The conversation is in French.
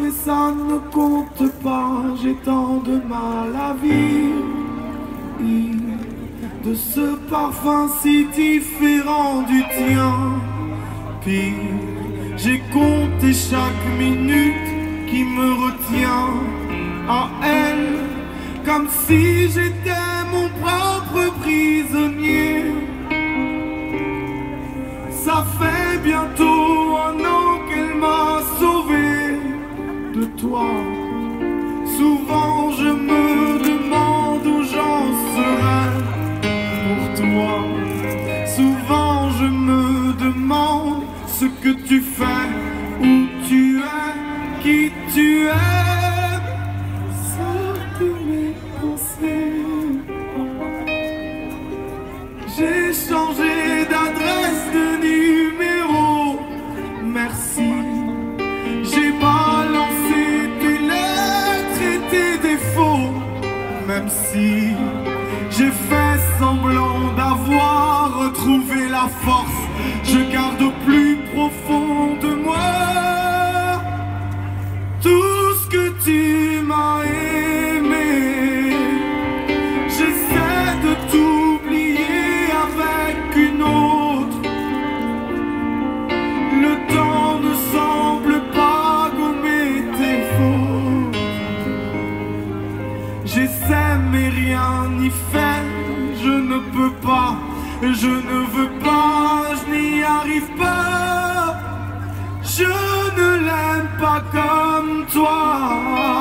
mais ça ne compte pas. J'ai tant de mal à vivre de ce parfum si différent du tien. Pire, j'ai compté chaque minute qui me retient à elle, comme si j'étais mon propre prisonnier. Souvent je me demande où j'en serai pour toi. Souvent je me demande ce que tu fais, où tu es, qui tu es. Ça de mes pensées. J'ai changé J'ai fait semblant d'avoir retrouvé la force, je garde J'essaie mais rien n'y fait. Je ne peux pas, je ne veux pas, je n'y arrive pas. Je ne l'aime pas comme toi.